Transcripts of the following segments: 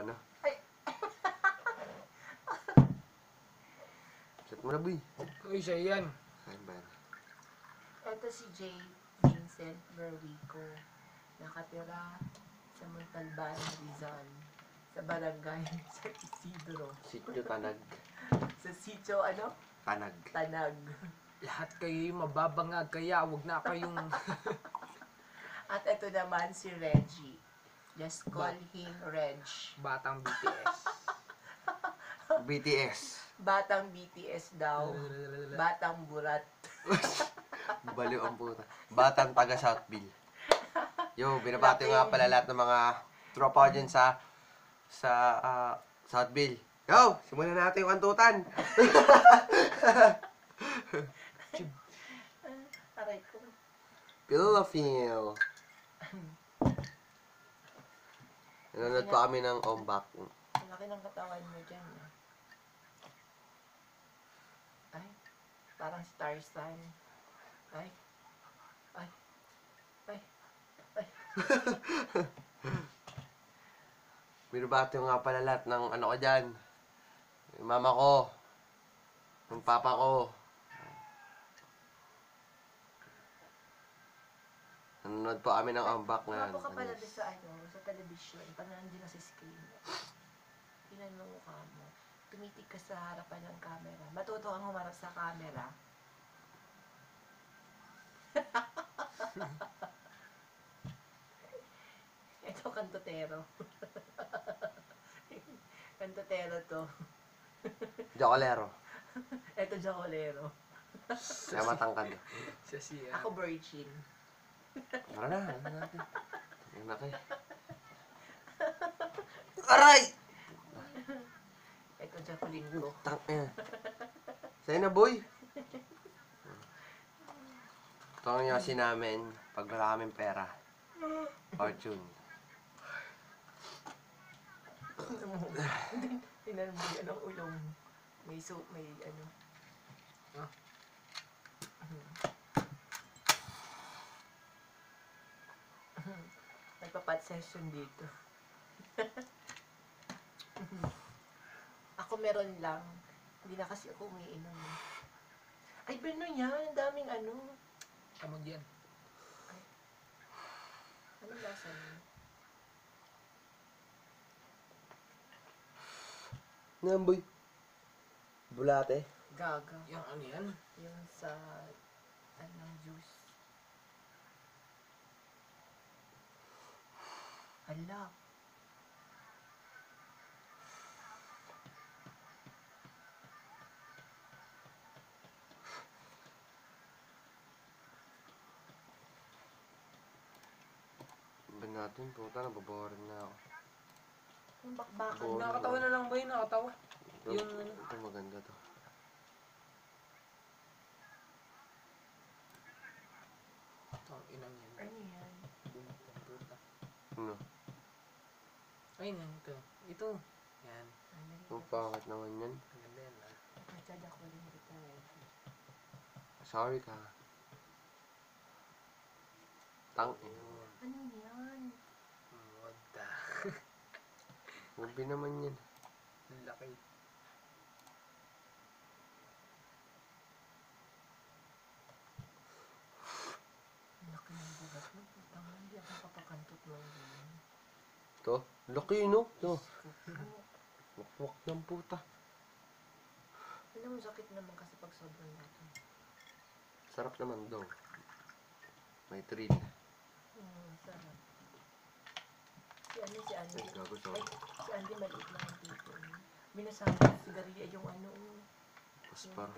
ano. Ay. Chat mo na, boy. Uy, siya yan. Ba yan? Ito si J. Vincent Berwico. Nakatira sa Montalban, Rizal. Sa barangay sa Isidro. Sityo Tanag. Sa sitio, ano? Tanag. Tanag. Lahat kayo mababangag kaya wag na kayong... At ito naman si Reggie. Just call Ba- him Reg. Batang BTS. BTS. Batang BTS daw. Batang burat. Baliw ang puta. Batang taga Southville. Yo, binabati ko nga pala lahat ng mga tropa ko dyan sa sa ah, Southville. Yo, simulan natin yung antutan. Aray ko. The feel. Nanonood pa kami ng ombak. Ang laki ng katawan mo dyan. ah. Ay, parang star sign. Ay, ay, ay, ay. Binabati ko nga pala lahat ng ano ko dyan. Yung mama ko. Yung papa ko. Nanonood po kami ng ombak ngayon. Guwapo ka pala doon sa ano, sa television. Parang nandiyan na sa screen. Tingnan mo mukha mo. Tumitig ka sa harapan ng camera. Matuto kang humarap sa camera. Ito, kantotero. kantotero to. Jokolero. Ito, jacolero. Kaya matangkad. Siya siya. Ako, virgin. Tara na, ano natin. Tingnan na kayo. Aray! Ito, Jacqueline ko. Tang eh. Sa'yo na, boy. Ito ang yosi namin pag wala kaming pera. Fortune. Tingnan mo yan ang ulong. May so, may ano. Ah. Nagpapat session dito. ako meron lang. Hindi na kasi ako umiinom. Ay, Berno yan. Ang daming ano. Amag yan. Ano lasa niya? Nga, boy. Bulate. Gaga. Yung ano yan? Yung sa anong juice. Hala. Ba natin, puta, nababorin na ako. Yung bakbakan. Nakatawa na lang ba yun? Nakatawa. Ito, Yung ano? ito maganda to. Ang inang yan. Ano yan? Bumutang puta. Ano? Ay, yan. Ito. Ito. Yan. Ang pangit naman yan. Ang ganda yan ah. Masyad ako rin kita eh. Sorry ka. Tang eh. Ano yan? Moda. Grabe naman yan. Ang laki. Ang laki ng bugat mo. Putang hindi ako papakantot mo yun. To, laki no? To. Wakwak ng puta. Alam mo, sakit naman kasi pag sobrang laki. Sarap naman daw. May thrill. Hmm, sarap. Si ano, si Andy. Ay, gago, sorry. Ay, si Andy maliit lang ang dito. Minasama sa sigarilya yung ano, Paspar.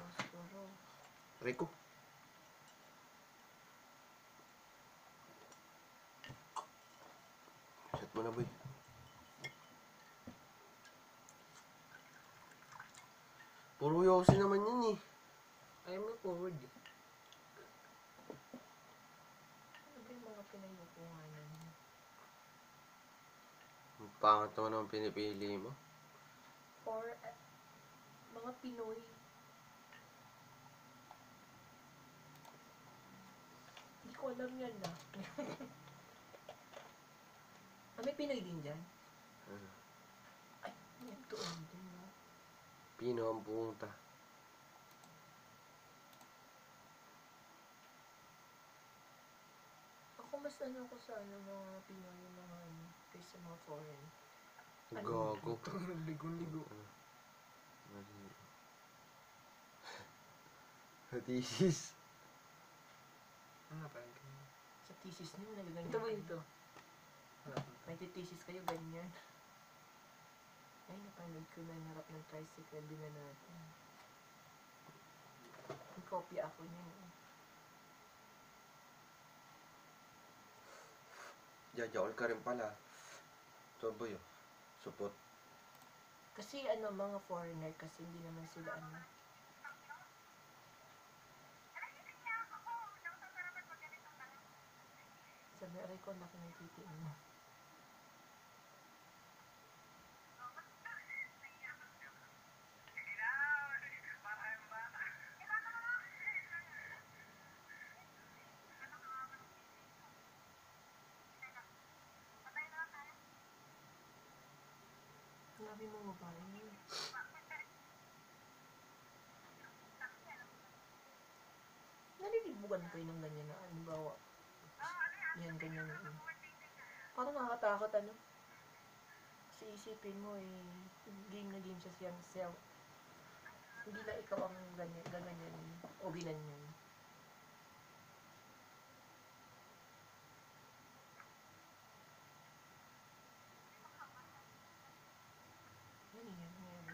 Rico. Mo na boy. Puro yosi naman yan eh. Ayaw mo forward. eh. Ano ba yung mga pinayukuhanan mo? Ang Pangat naman ang pinipili mo. Or, eh, mga Pinoy. Hindi ko alam yan na. ah, may Pinoy din dyan? Ano? Yung tuon din, no? Pino ang pumunta. Ako mas ano ko sa ano, mga Pinoy, yung mga ano, kaysa mga foreign. Gago. Ligon-ligo. Mali. Thesis. Ano pa yun? Sa thesis niyo, nagaganyan. Ito ba ito? Wala thesis kayo, ganyan. Ay, napanood ko na yung harap ng tricycle, din na natin. Kopya ako niyan. eh. Jajaol ka rin pala. Turbo yun. Supot. Kasi ano, mga foreigner, kasi hindi naman sila ano. Sabi, aray ko, ang laki ng titi mo. Mo babae. Nalilibugan kayo ng ganyan na, halimbawa, yan, ganyan. eh. Parang nakakatakot, ano? Kasi isipin mo, eh, game na game siya siyang self. Hindi na ikaw ang ganyan, gaganyan o ginanyan. Yan, yan, yan.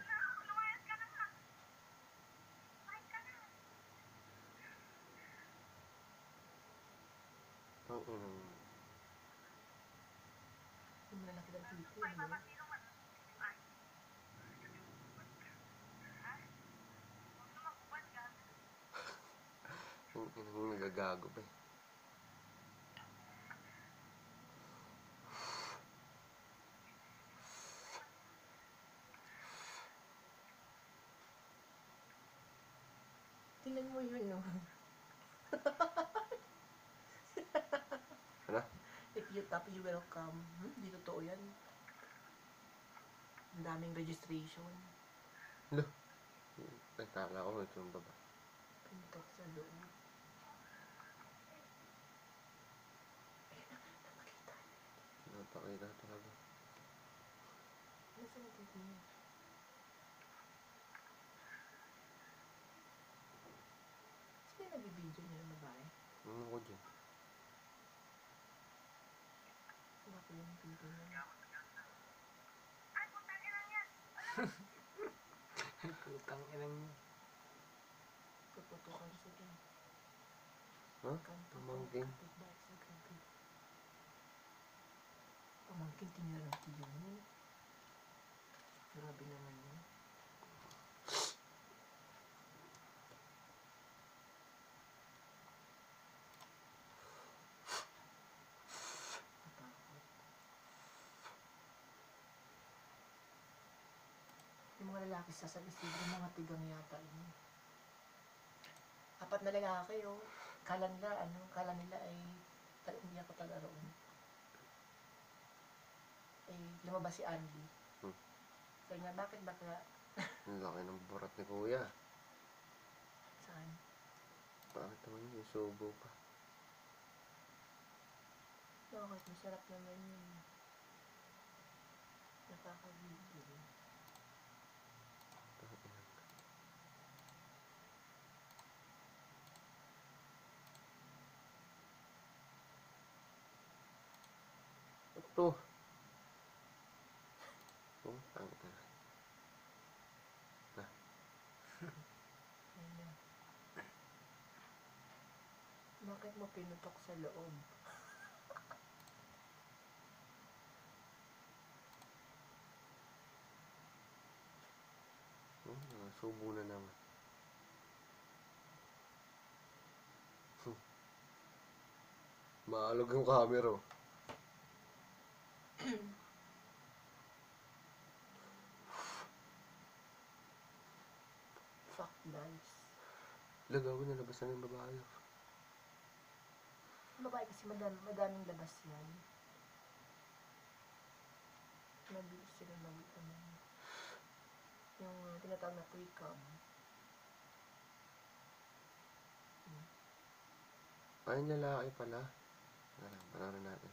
Ang inang. Yung malalaki ng titi, ano? Ang nagagago pa eh. Tingnan mo yun, no? Ano? If you tap, you will come. Hmm? Di totoo yan. Ang daming registration. Lo. Nagkala ko ito yung baba. Pintok sa loob. Napakita. Talaga. Nasaan titi niya? Sino nag-video niya ng babae? Ano ko dyan? Niya. Putang inang Puputukan sila. Ha? Kanto ko, Pamangkin? sa. Pamangkin, tinira tiyo mo. Grabe naman yun. Natakot. Yung mga lalaki sa sagasig, yung mga tigang yata yun. Apat na lalaki, oh. Kala nila, ano, kala nila ay tal- hindi ako taga roon. Eh, lumabas si Andy. Hmm. Sabi nga, bakit bakla? Ang laki ng burat ni kuya. Saan? Bakit naman yun? Subo pa. Bakit? Masarap naman yun. Nakakabigil. Ito. Oh, tangka. Ayun. Bakit mo pinutok sa loob? Oh, subo na naman. Hmm. Maalog yung camera. oh. Fuck nice. Lagaw na labas na ng babae. Babae kasi madam, madaming labas yan. Mabilis sila mag ano. Yung tinatawag na pre-com. Ay, lalaki pala. Tara, panoorin natin.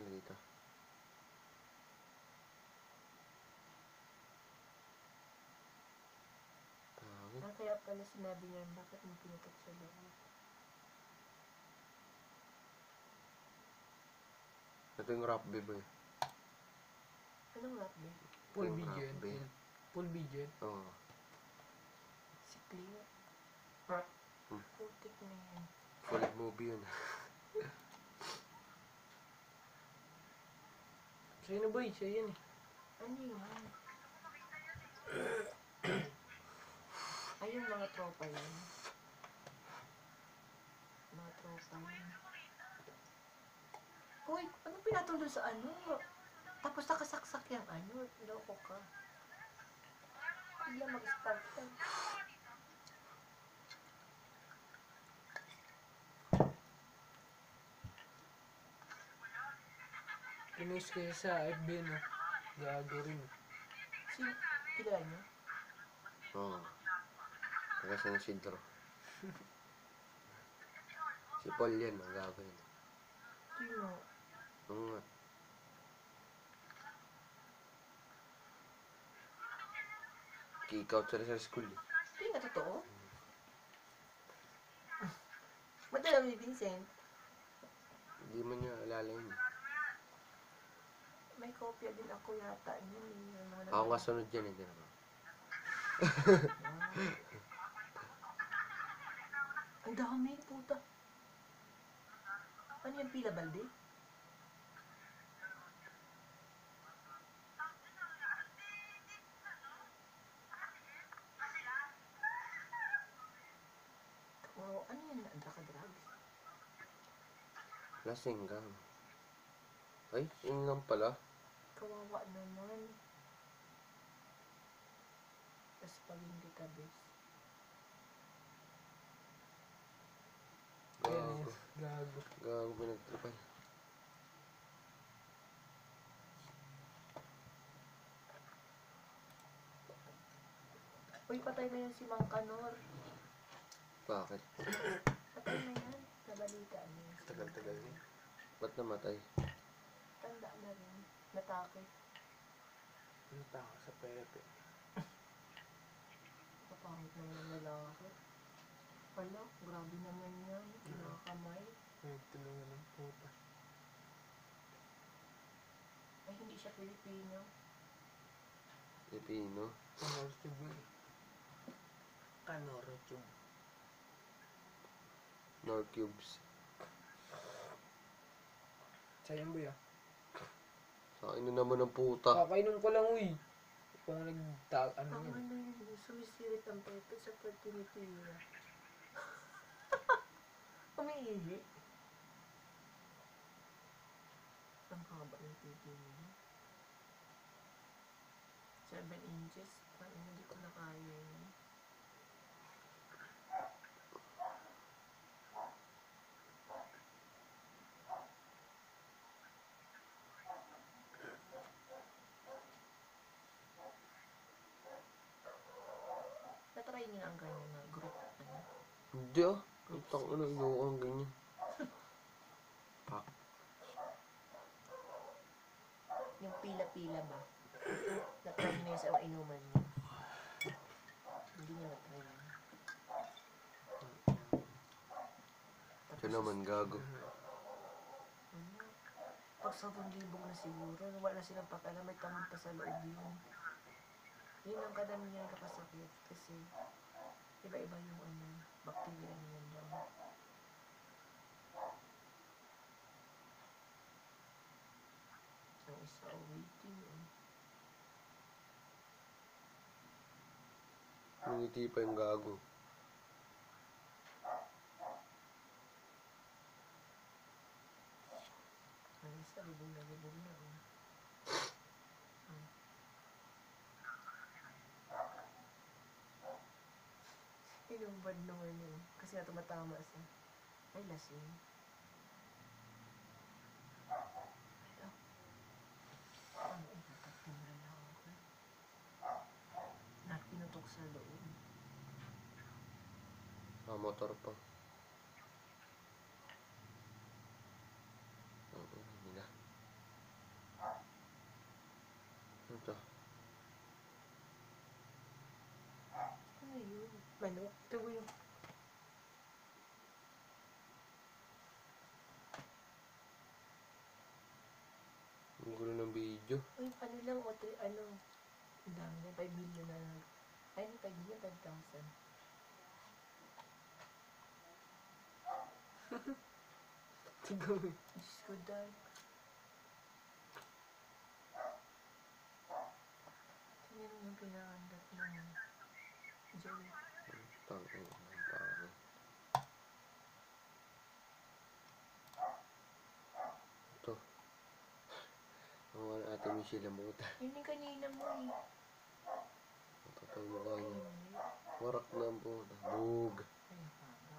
Ano dito? Kaya pala sinabi niya, bakit mo pinutok sa loob? Ito yung rap boy. Anong rap ba? Full Yung rap, Full, full video yan. Oo. Si Cleo. Hmm. Putik na yan. Full movie yun. Sino ba Siya yan eh. Ano yan? Tropa yan. Mga tropa yan. Uy, ano pinatong doon sa ano? Tapos nakasaksak yung ano. Loko ka. Bigla mag-start ka. Pinost ko sa FB no. Gago rin. Si, kilala niyo? Oo. Taga San Isidro. si Paul yan, ang gagawin. Sino? Oo nga. Kick out sa sa school. eh. Hindi nga totoo. Madala ni Vincent. Hindi mo niya alala yun. May kopya din ako yata. Yun, Ako nga sunod yan, hindi naman. Ang dami, puta. Ano yung pila balde? Oh, ano yan? Drugs Lasing ka. Ay, yun lang pala. Kawawa naman. Tapos pag hindi ka bes. Gago. Gago. Gago pinagtripan. Uy, patay na yan si Mang Kanor. Bakit? Patay na yan. Nabalitaan niya. Tagal-tagal niya. Ba't namatay? Tanda na rin. Natake. Punta ako sa Pepe. Kapangit naman ang lalaki. Wala, grabe naman yan. Kinakamay. Nagtulungan ng puta. Ay, hindi siya Pilipino. Pilipino. Kanor tube yun eh. Kanor tube. Nor cubes. Sayang ba ya? Sa akin na naman ang puta. Kakainom ko lang uy. Kung nagtag, ano Ang yun. ano yun, sumisirit ang pepe sa pagtinitira. Umiihi. Ang haba ng pipi niya. Seven inches. Parang hindi ko na kaya yun. Natry niyo na ang ganyan na group. Ano? Hindi ah. Ang tang ano, ayoko ang ganyan. Pak. Yung pila-pila ba? Na-try yun sa inuman niyo. Hindi niyo na-try yun. Ito naman, gago. Ano? Pag sobrang libog na siguro, wala silang pakialam, may tamad pa sa loob yun. Yun ang kadamihan kakasakit kasi iba-iba yung ano, bacteria niyan dyan. Ang isa waiting eh. Nangiti pa yung gago. Ang isa, lubog na lubog na. bad naman yun. Kasi nga tumatama siya. Ay, lasing. Nakinutok sa loob. Ah, motor pa. Ito ba yung... Ang gulo ng video. Uy, ano lang, o, tri- ano, ang dami na, 5 million na lang. Ay, 5 million, 5,000. Tignan mo. Diyos ko, dad. Sino yung pinakandat ng Joey? Tangin, ang pangit. Ito. Ang wala ate Michelle ang buta. Yun yung kanina mo eh. Matapang mukha niya. Warak na ang buta. Bug. Ay, haba.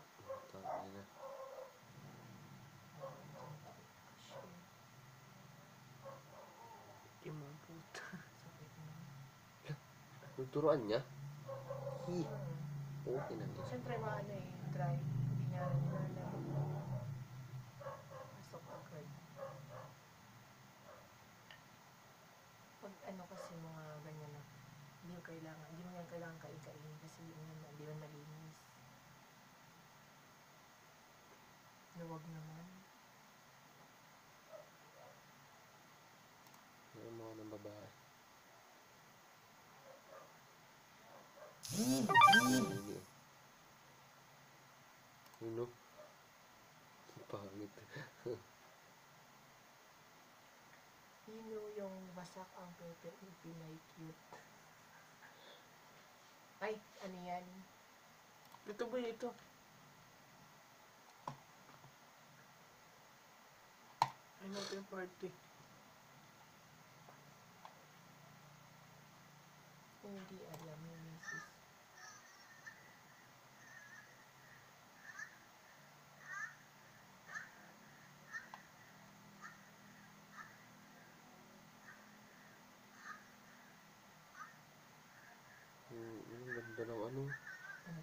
Tangin na. Shit. Yung mga puta. Sakit na. Nagturuan niya? Hi. Okay na. Siyempre, maano eh, dry. Hindi niya nilalaro. Pasok agad. Pag ano kasi mga ganyan na, hindi mo kailangan, hindi mo yan kailangan kain-kain kasi hindi mo naman, hindi mo malinis. Luwag naman. Ano mga ng babae? Hmm. Hindi. Ano? Pangit. Hino yung wasak ang pepe, yung pinay cute. Ay, ano yan? Ito ba ito? Ay, yung party. Hindi alam ni Mrs. Hmm, ang ganda ng ano.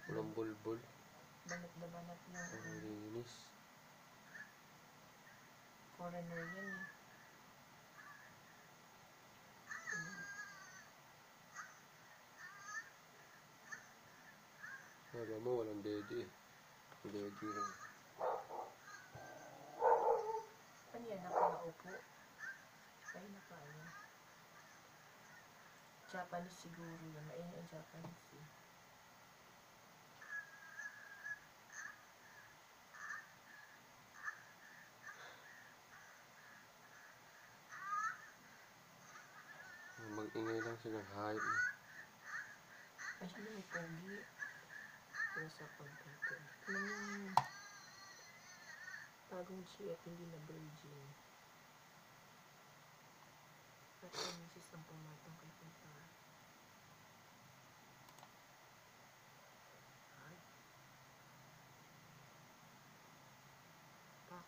Walang bulbul. Banat na banat yung Ang linis. foreigner yan eh. Sabi mo, walang dede. Dede lang. Ano yan? Nakaupo? Ay, naka ano? Japanese siguro yan. Maingay ang Japanese eh. Lang silang hype. Ay, sila may pogi. Pero sa pagkakas. Ano yung bagong chi at hindi na virgin. At yung misis ang pumatong kay Papa. Ay. Pak.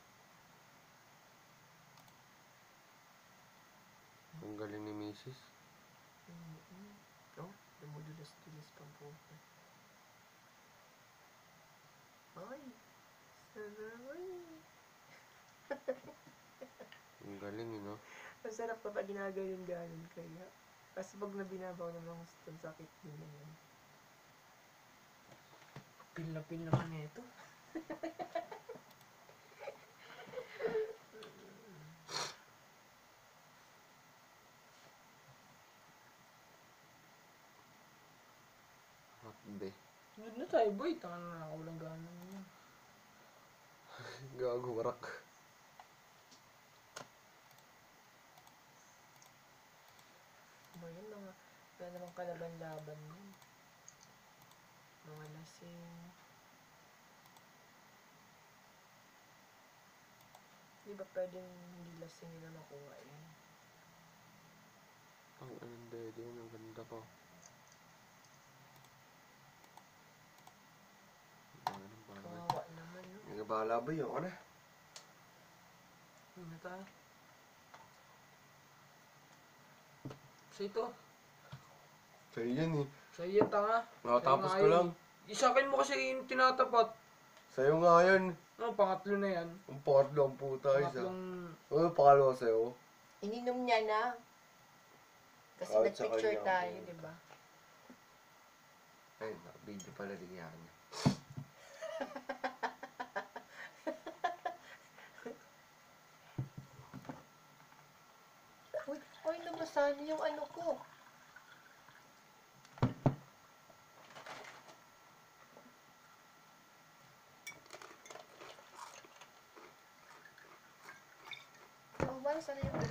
Ang galing ni Mrs. Dumudulas-dulas pang puta. Ay, saray. Ang galing eh, no? Masarap kapag ginagayon ganon kaya. Kasi pag nabinabaw mga gusto, sakit din naman. Pil na pil naman ito. Sunod na tayo boy. Tanga na nakakawalang gana niya. Gago, warak. Ano yun, mga, wala namang kalaban-laban yun. Mga lasing. Di ba pwedeng hindi lasing nila makuha yan? Ang anong dede, ang ganda ko. Ang anong pangit. Kawawa Nagabala ba yun? Ano? Sunod na tayo. So ito. Sa'yo yan eh. Sa iyo tanga. Nakatapos Sa'yo ko lang. eh. Isa akin mo kasi yung tinatapat. Sa'yo nga yan. Ano, pangatlo na yan. Ang pangatlo ang puta isa. Pangatlong... Ano pangalawa sa'yo? Ininom niya na. Kasi Kahit sa nag-picture kanya, tayo, di ba? Ay, video pala din yan. Saan yung ano ko? Oh, wow, sana.